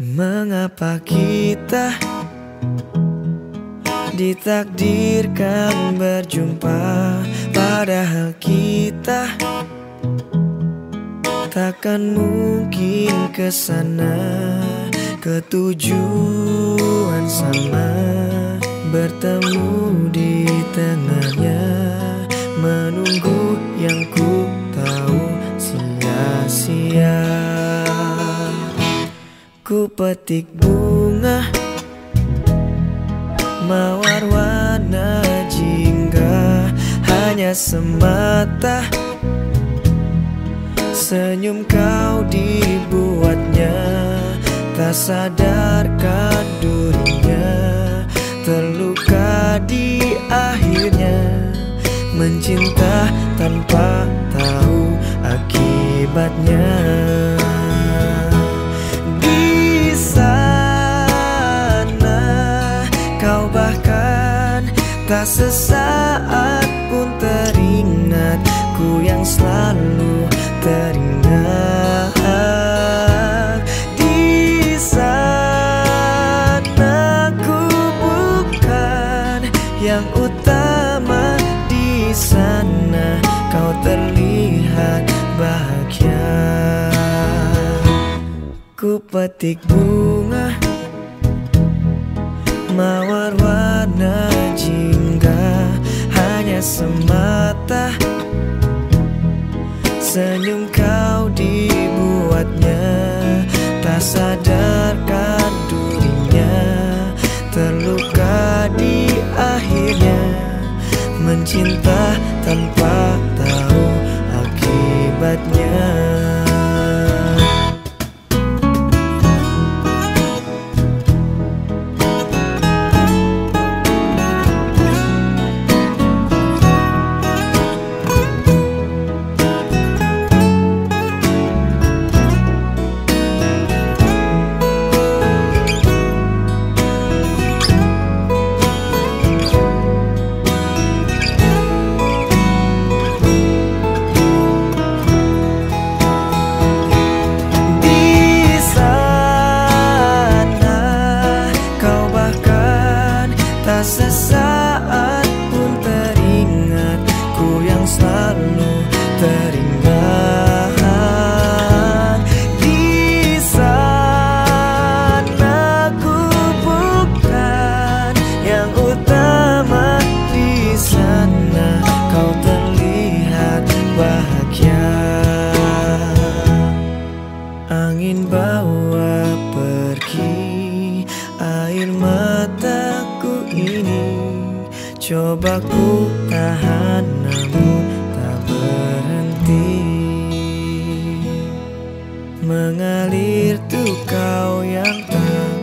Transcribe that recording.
Mengapa kita ditakdirkan berjumpa Padahal kita takkan mungkin ke sana? Ketujuan sama bertemu di tengahnya Menunggu yang ku tahu sia-sia Ku petik bunga Mawar warna jingga Hanya semata. Senyum kau dibuatnya Tak sadarkan durinya Terluka di akhirnya Mencinta tanpa tahu akibatnya Sesaat pun teringat Ku yang selalu teringat. Di sana ku bukan yang utama Di sana kau terlihat bahagia. Ku petik bunga Mawar warna semata. Senyum kau dibuatnya Tak sadarkan dirinya. Terluka di akhirnya Mencinta tanpa tahu sesaat pun teringat Ku yang selalu teringat. Di sana ku bukan yang utama Di sana kau terlihat bahagia. Angin bawa pergi air mata Coba ku tahan namun tak berhenti. Mengalir tuh kau yang tak